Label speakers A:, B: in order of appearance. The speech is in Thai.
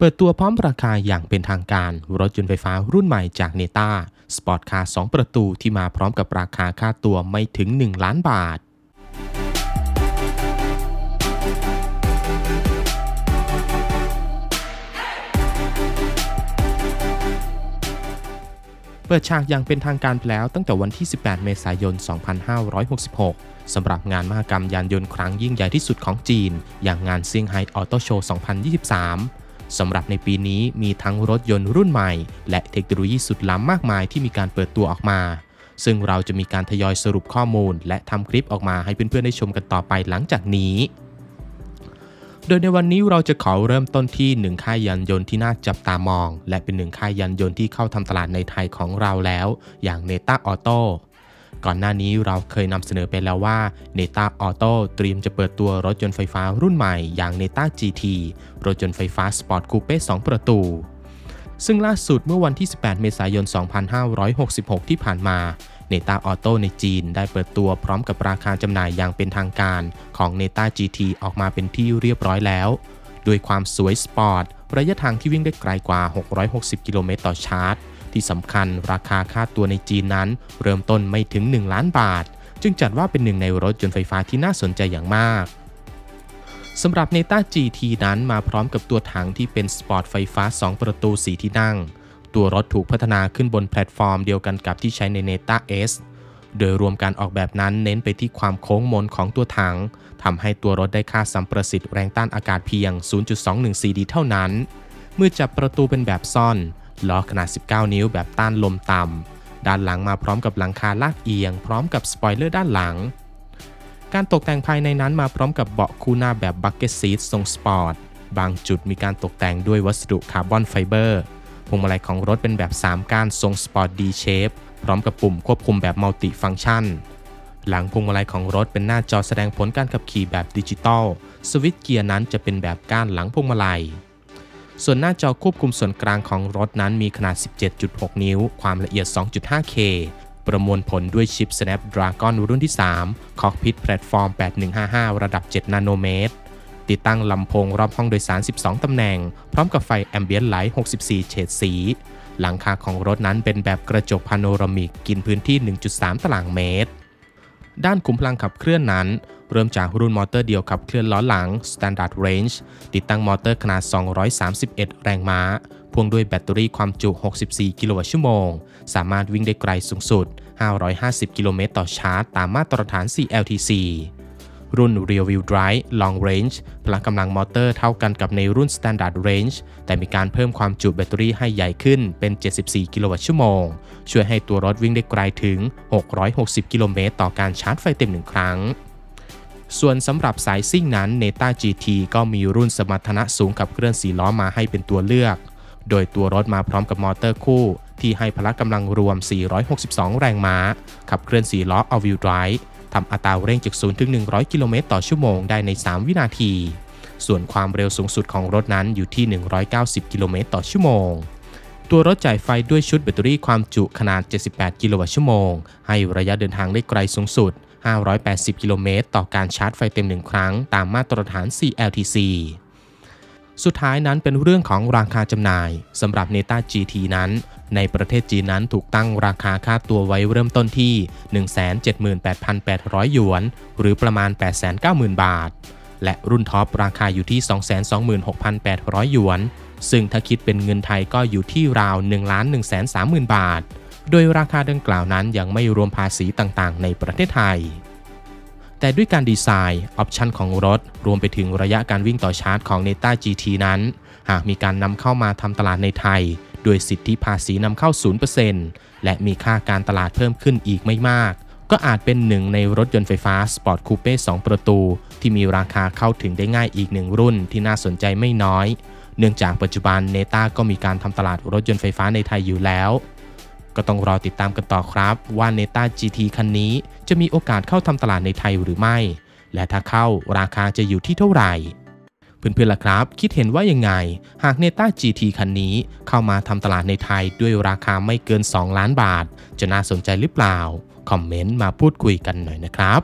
A: เปิดตัวพร้อมราคาอย่างเป็นทางการ รถยนต์ไฟฟ้ารุ่นใหม่จาก Neta sport car 2ประตูที่มาพร้อมกับราคาค่าตัวไม่ถึง 1 ล้านบาทเปิดฉากอย่างเป็นทางการไปแล้วตั้งแต่วันที่ 18 เมษายน 2566 สำหรับงานมหกรรมยานยนต์ครั้งยิ่งใหญ่ที่สุดของจีน อย่างงานเซี่ยงไฮ้ Auto Show 2023 สำหรับในปีนี้มีทั้งรถยนต์รุ่นใหม่ และเทคโนโลยีสุดล้ำมากมายที่มีการเปิดตัวออกมา ซึ่งเราจะมีการทยอยสรุปข้อมูล และทำคลิปออกมาให้เพื่อนๆได้ชมกันต่อไปหลังจากนี้ โดยในวันนี้เราจะขอเริ่มต้นที่หนึ่งค่ายยานยนต์ที่น่าจับตามอง และเป็นหนึ่งค่ายยานยนต์ที่เข้าทำตลาดในไทยของเราแล้ว อย่าง Neta Auto ก่อนหน้านี้เราเคยนำเสนอไปแล้วว่าเนต้าออโต้เตรียมจะเปิดตัวรถยนต์ไฟฟ้ารุ่นใหม่อย่างเนต้า GT รถยนต์ไฟฟ้าสปอร์ตคูเป้2ประตู ซึ่งล่าสุดเมื่อวันที่ 18 เมษายน 2566 ที่ผ่านมาเนต้าออโต้ในจีนได้เปิดตัวพร้อมกับราคาจำหน่ายอย่างเป็นทางการของเนต้า GT ออกมาเป็นที่เรียบร้อยแล้ว ด้วยความสวยสปอร์ต ระยะทางที่วิ่งได้ไกลกว่า 660 กิโลเมตรต่อชาร์จ ที่สำคัญราคาค่าตัวในจีนนั้น เริ่มต้นไม่ถึง 1 ล้านบาท จึงจัดว่าเป็นหนึ่งในรถยนต์ไฟฟ้าที่น่าสนใจอย่างมากสำหรับเนต้า GT นั้นมาพร้อมกับตัวถังที่เป็นสปอร์ตไฟฟ้า 2 ประตูสี่ที่นั่ง ตัวรถถูกพัฒนาขึ้นบนแพลตฟอร์มเดียวกันกับที่ใช้ใน Neta S โดยรวมการออกแบบนั้นเน้นไปที่ความโค้งมนของตัวถังทำให้ตัวรถได้ค่าสัมประสิทธิ์แรงต้านอากาศเพียง 0.21 CD เท่านั้น เมื่อจับประตูเป็นแบบซ่อน ล้อขนาด 19 นิ้วแบบต้านลมต่ำ ด้านหลังมาพร้อมกับหลังคาลาดเอียง พร้อมกับสปอยเลอร์ด้านหลัง การตกแต่งภายในนั้นมาพร้อมกับเบาะคู่หน้าแบบ bucket seat ทรงสปอร์ต บางจุดมีการตกแต่งด้วยวัสดุคาร์บอนไฟเบอร์ พวงมาลัยของรถเป็นแบบ 3ก้านทรงสปอร์ต D-shape พร้อมกับปุ่มควบคุมแบบ multifunction หลังพวงมาลัยของรถเป็นหน้าจอแสดงผลการขับขี่แบบดิจิตอล สวิตช์เกียร์นั้นจะเป็นแบบก้านหลังพวงมาลัย ส่วนหน้าจอควบคุมส่วนกลางของรถนั้นมีขนาด 17.6 นิ้ว ความละเอียด 2.5K ประมวลผลด้วยชิป Snapdragon รุ่นที่ 3 Cockpit Platform 8155 ระดับ 7 นาโนเมตร ติดตั้งลำโพงรอบห้องโดยสาร 12 ตำแหน่ง พร้อมกับไฟ ambient light 64 เฉดสี หลังคาของรถนั้นเป็นแบบกระจก panoramic กินพื้นที่ 1.3 ตารางเมตร ด้านขุมพลังขับเคลื่อนนั้น เริ่มจากรุ่นมอเตอร์เดียวขับเคลื่อนล้อหลัง Standard Range ติดตั้งมอเตอร์ขนาด 231 แรงม้า พ่วงด้วยแบตเตอรี่ความจุ 64 กิโลวัตต์ชั่วโมง สามารถวิ่งได้ไกลสูงสุด 550 กิโลเมตรต่อชาร์จ ตามมาตรฐาน CLTC รุ่น Rear Wheel Drive Long Range พลังกำลังมอเตอร์เท่ากันกับในรุ่น Standard Range แต่มีการเพิ่มความจุแบตเตอรี่ให้ใหญ่ขึ้นเป็น 74 กิโลวัตต์ชั่วโมง ช่วยให้ตัวรถวิ่งได้ไกลถึง 660 กิโลเมตรต่อการชาร์จไฟเต็มหนึ่งครั้งส่วนสำหรับสายซิ่งนั้น Neta GT ก็มีรุ่นสมรรถนะสูงกับเครื่องสีล้อมาให้เป็นตัวเลือก โดยตัวรถมาพร้อมกับมอเตอร์คู่ ที่ให้พละกำลังรวม 462 แรงม้า ขับเคลื่อนสีล้อ all-wheel drive ทำอัตราเร่งจาก 0 ถึง 100 กิโลเมตรต่อชั่วโมงได้ใน 3 วินาที ส่วนความเร็วสูงสุดของรถนั้นอยู่ที่ 190 กิโลเมตรต่อชั่วโมง ตัวรถจ่ายไฟด้วยชุดแบตเตอรี่ความจุขนาด 78 กิโลวัตต์ชั่วโมง ให้ระยะเดินทางได้ไกลสูงสุด 580 กิโลเมตรต่อการชาร์จไฟเต็มหนึ่งครั้ง ตามมาตรฐาน CLTC สุดท้ายนั้นเป็นเรื่องของราคาจำหน่ายสำหรับ Neta GT นั้น ในประเทศจีนนั้นถูกตั้งราคาค่าตัวไว้เริ่มต้นที่ 178,800 หยวน หรือประมาณ 890,000 บาท และรุ่นท็อปราคาอยู่ที่ 226,800 หยวน ซึ่งถ้าคิดเป็นเงินไทยก็อยู่ที่ราว 1,130,000 บาท โดยราคาดังกล่าวนั้นยังไม่รวมภาษีต่างๆ ในประเทศไทย แต่ด้วยการดีไซน์ออปชันของรถ รวมไปถึงระยะการวิ่งต่อชาร์จของ Neta GT นั้น หากมีการนำเข้ามาทำตลาดในไทยด้วยสิทธิภาษีนำเข้า 0%และมีค่าการตลาดเพิ่มขึ้นอีกไม่มาก ก็อาจเป็นหนึ่งในรถยนต์ไฟฟ้าสปอร์ตคูเป้2ประตู ที่มีราคาเข้าถึงได้ง่ายอีกหนึ่งรุ่นที่น่าสนใจไม่น้อย เนื่องจากปัจจุบันเนต้าก็มีการทำตลาดรถยนต์ไฟฟ้าในไทยอยู่แล้ว ก็ต้องรอติดตามกันต่อครับ ว่าเนต้า GT คันนี้จะมีโอกาสเข้าทำตลาดในไทยหรือไม่ และถ้าเข้าราคาจะอยู่ที่เท่าไหร่ เพื่อนๆล่ะครับ คิดเห็นว่ายังไง หากเนต้า GT คันนี้เข้ามาทำตลาดในไทยด้วยราคาไม่เกิน 2 ล้านบาท จะน่าสนใจหรือเปล่า คอมเมนต์มาพูดคุยกันหน่อยนะครับ